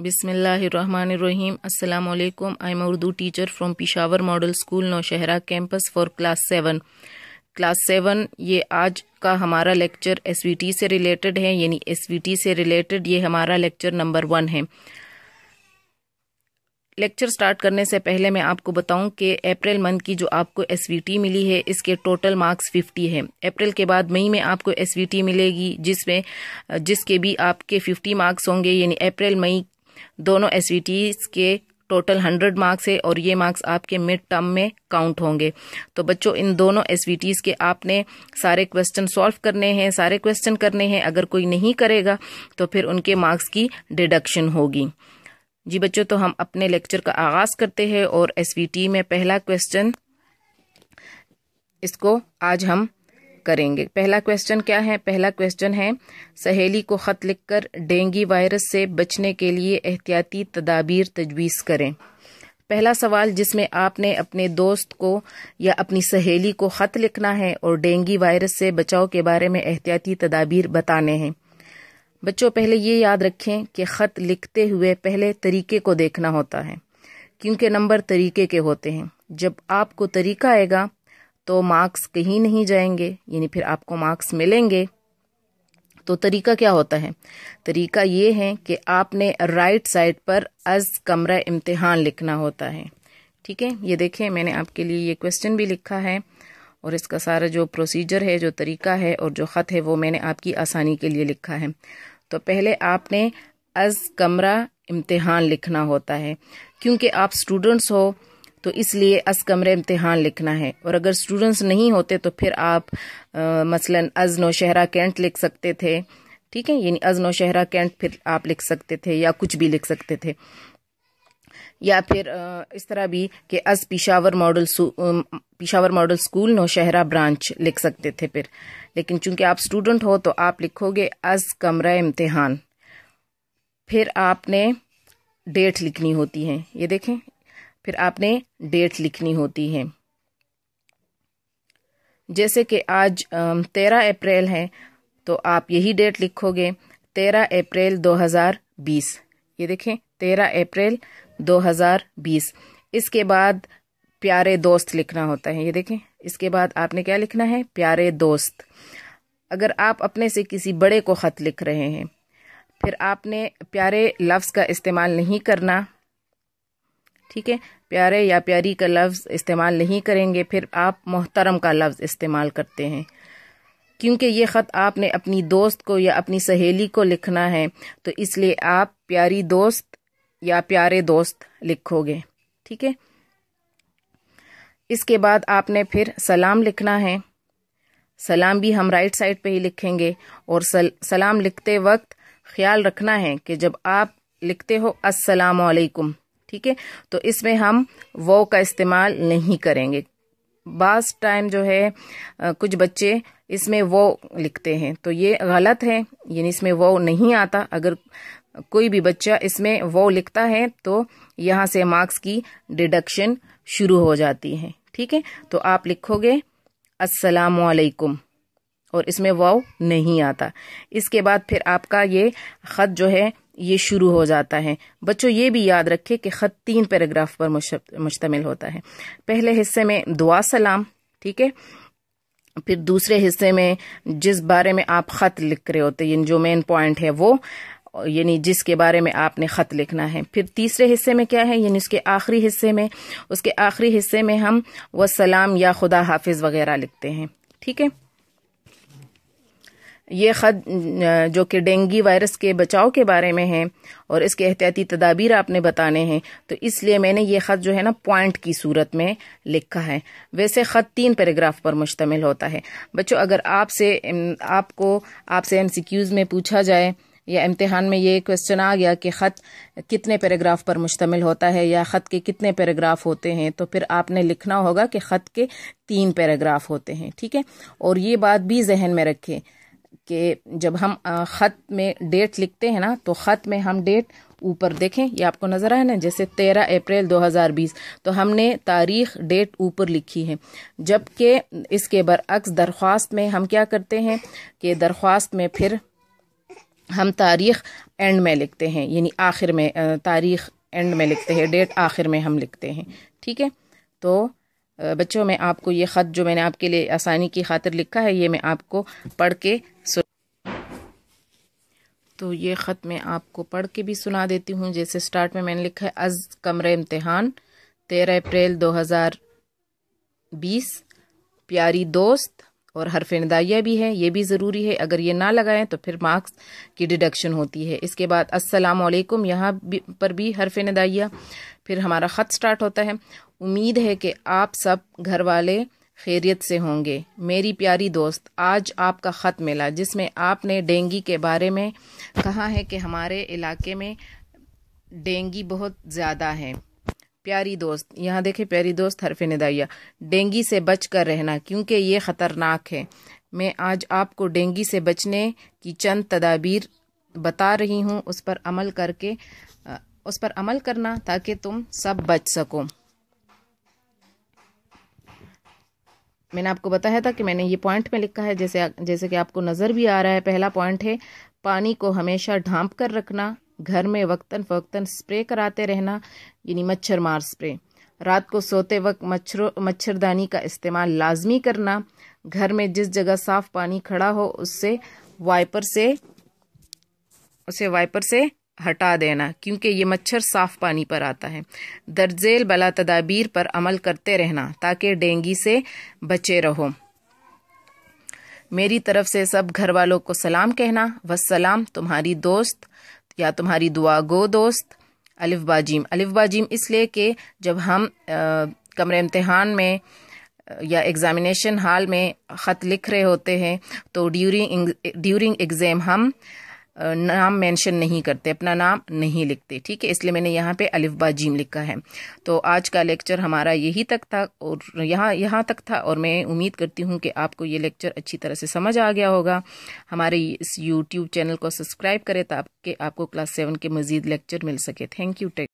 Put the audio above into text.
बिसमीम वालेकुम I am Urdu teacher from Peshawar model school Nowshera campus for class seven class seven ये आज का हमारा लेक्चर एसवीटी से रिलेटेड है, यानी एसवीटी से रिलेटेड ये हमारा लेक्चर नंबर वन है। लेक्चर स्टार्ट करने से पहले मैं आपको बताऊँ कि अप्रैल मंथ की जो आपको एस मिली है, इसके टोटल मार्क्स 50 है। अप्रैल के बाद मई में आपको एस मिलेगी, जिसमें, जिसके भी आपके 50 मार्क्स होंगे, यानी अप्रैल मई दोनों एस के टोटल हंड्रेड मार्क्स है और ये मार्क्स आपके मिड टर्म में काउंट होंगे। तो बच्चों, इन दोनों एस के आपने सारे क्वेश्चन सॉल्व करने हैं, सारे क्वेश्चन करने हैं। अगर कोई नहीं करेगा तो फिर उनके मार्क्स की डिडक्शन होगी। जी बच्चों तो हम अपने लेक्चर का आगाज़ करते हैं और एसवीटी में पहला क्वेश्चन इसको आज हम करेंगे। पहला क्वेश्चन क्या है? पहला क्वेश्चन है, सहेली को खत लिखकर डेंगू वायरस से बचने के लिए एहतियाती तदाबीर तजवीज़ करें। पहला सवाल, जिसमें आपने अपने दोस्त को या अपनी सहेली को खत लिखना है और डेंगू वायरस से बचाव के बारे में एहतियाती तदाबीर बताने हैं। बच्चों, पहले ये याद रखें कि ख़त लिखते हुए पहले तरीके को देखना होता है, क्योंकि नंबर तरीके के होते हैं। जब आपको तरीका आएगा तो मार्क्स कहीं नहीं जाएँगे, यानी फिर आपको मार्क्स मिलेंगे। तो तरीका क्या होता है? तरीका ये है कि आपने राइट साइड पर अज कमरा इम्तिहान लिखना होता है। ठीक है? ये देखें, मैंने आपके लिए ये क्वेश्चन भी लिखा है और इसका सारा जो प्रोसीजर है, जो तरीका है और जो ख़त है, वो मैंने आपकी आसानी के लिए लिखा है। तो पहले आपने अज कमरा इम्तिहान लिखना होता है, क्योंकि आप स्टूडेंट्स हो तो इसलिए अस कमरे इम्तिहान लिखना है। और अगर स्टूडेंट्स नहीं होते तो फिर आप आ, मसलन अज नौशहरा कैंट लिख सकते थे। ठीक है? यानी अज नौशहरा कैंट फिर आप लिख सकते थे या कुछ भी लिख सकते थे। या फिर इस तरह भी कि अज Peshawar model Peshawar model school Nowshera branch लिख सकते थे फिर। लेकिन चूँकि आप स्टूडेंट हो तो आप लिखोगे अज कमरा इम्तिहान। फिर आपने डेट लिखनी होती है। ये देखें फिर आपने डेट लिखनी होती है। जैसे कि आज तेरह अप्रैल है तो आप यही डेट लिखोगे, तेरह अप्रैल 2020 ये देखें, तेरह अप्रैल 2020 इसके बाद प्यारे दोस्त लिखना होता है। ये देखें, इसके बाद आपने क्या लिखना है? प्यारे दोस्त। अगर आप अपने से किसी बड़े को ख़त लिख रहे हैं, फिर आपने प्यारे लफ्ज़ का इस्तेमाल नहीं करना ठीक है? प्यारे या प्यारी का लफ्ज़ इस्तेमाल नहीं करेंगे फिर आप मोहतरम का लफ्ज़ इस्तेमाल करते हैं। क्योंकि ये ख़त आपने अपनी दोस्त को या अपनी सहेली को लिखना है तो इसलिए आप प्यारी दोस्त या प्यारे दोस्त लिखोगे। ठीक है? इसके बाद आपने फिर सलाम लिखना है। सलाम भी हम राइट साइड पे ही लिखेंगे और सल, सलाम लिखते वक्त ख्याल रखना है कि जब आप लिखते हो अस्सलाम वालेकुम ठीक है? तो इसमें हम वो का इस्तेमाल नहीं करेंगे। बास टाइम जो है कुछ बच्चे इसमें वो लिखते हैं। तो ये गलत है, यानी इसमें वो नहीं आता। अगर कोई भी बच्चा इसमें वो लिखता है तो यहाँ से मार्क्स की डिडक्शन शुरू हो जाती है। ठीक है? तो आप लिखोगे अस्सलाम वालेकुम और इसमें वाव नहीं आता। इसके बाद फिर आपका ये खत जो है ये शुरू हो जाता है। बच्चों, ये भी याद रखें कि खत तीन पैराग्राफ पर मुश्तमिल होता है। पहले हिस्से में दुआ सलाम, ठीक है? फिर दूसरे हिस्से में जिस बारे में आप खत लिख रहे होते हैं जो मेन पॉइंट है वो, यानी जिसके बारे में आपने खत लिखना है। फिर तीसरे हिस्से में क्या है? यानी उसके आखिरी हिस्से में, उसके आखिरी हिस्से में हम वह सलाम या खुदा हाफिज वगैरह लिखते हैं, ठीक है? ये ख़त जो कि डेंगू वायरस के बचाव के बारे में है और इसके एहतियाती तदाबीर आपने बताने हैं तो इसलिए मैंने ये ख़त जो है ना पॉइंट की सूरत में लिखा है। वैसे ख़त तीन पैराग्राफ पर मुश्तमिल होता है। बच्चों, अगर आपसे आपको, आपसे एम सी क्यूज़ में पूछा जाए या इम्तिहान में ये क्वेश्चन आ गया कि ख़त कितने पैराग्राफ पर मुश्तमिल होता है या ख़त के कितने पैराग्राफ होते हैं तो फिर आपने लिखना होगा कि ख़त के तीन पैराग्राफ होते हैं, ठीक है? और ये बात भी जहन में रखें। कि जब हम ख़त में डेट लिखते हैं ना तो ख़त में हम डेट ऊपर देखें, ये आपको नज़र आया ना, जैसे तेरह अप्रैल 2020 तो हमने तारीख डेट ऊपर लिखी है। जबकि इसके बरअक्स दरख्वास्त में हम क्या करते हैं कि दरख्वास्त में फिर हम तारीख़ एंड में लिखते हैं, यानी आखिर में तारीख़ एंड में लिखते हैं डेट आखिर में हम लिखते हैं, ठीक है? तो बच्चों में आपको ये ख़त जो मैंने आपके लिए आसानी की खातिर लिखा है, ये मैं आपको पढ़ के सुन तो ये ख़त मैं आपको पढ़ के भी सुना देती हूँ। जैसे स्टार्ट में मैंने लिखा है, अज कमरे इम्तहान तेरह अप्रैल 2020 प्यारी दोस्त और हरफ नदाइया भी है, ये भी ज़रूरी है। अगर ये ना लगाएँ तो फिर मार्क्स की डिडक्शन होती है। इसके बाद, अस्सलाम वालेकुम यहाँ पर भी हरफ नदाइया फिर हमारा ख़त स्टार्ट होता है। उम्मीद है कि आप सब घर वाले खैरियत से होंगे। मेरी प्यारी दोस्त, आज आपका ख़त मिला, जिसमें आपने डेंगी के बारे में कहा है कि हमारे इलाके में डेंगी बहुत ज़्यादा है। प्यारी दोस्त, यहाँ देखे, प्यारी दोस्त, हरफ निदाइया, डेंगी से बच कर रहना, क्योंकि ये ख़तरनाक है। मैं आज आपको डेंगी से बचने की चंद तदाबीर बता रही हूँ, उस पर अमल करके उस पर अमल करना, ताकि तुम सब बच सको। मैंने आपको बताया था कि मैंने ये पॉइंट में लिखा है, जैसे जैसे कि आपको नज़र भी आ रहा है, पहला पॉइंट है, पानी को हमेशा ढांप कर रखना, घर में वक्तन फ़वक्तन स्प्रे कराते रहना, यानी मच्छर मार स्प्रे रात को सोते वक्त मच्छरों, मच्छरदानी का इस्तेमाल लाजमी करना, घर में जिस जगह साफ़ पानी खड़ा हो, उससे वाइपर से, उसे वाइपर से हटा देना, क्योंकि ये मच्छर साफ़ पानी पर आता है। दर्जेल बला तदाबीर पर अमल करते रहना, ताकि डेंगी से बचे रहो। मेरी तरफ़ से सब घर वालों को सलाम कहना वसलाम तुम्हारी दोस्त, या तुम्हारी दुआ गो दोस्त। अलिफ बाजीम अलिफ बाजीम इसलिए कि जब हम कमरे इम्तहान में या एग्ज़ामिनेशन हॉल में ख़त लिख रहे होते हैं तो ड्यूरिंग ड्यूरिंग एग्ज़ाम हम नाम मेंशन नहीं करते, अपना नाम नहीं लिखते, ठीक है? इसलिए मैंने यहाँ पे अलिफ बा जीम लिखा है। तो आज का लेक्चर हमारा यही तक था और यहाँ यहाँ तक था और मैं उम्मीद करती हूँ कि आपको ये लेक्चर अच्छी तरह से समझ आ गया होगा। हमारे इस यूट्यूब चैनल को सब्सक्राइब करें ताकि आपको क्लास सेवन के मज़ीद लेक्चर मिल सके। Thank you, take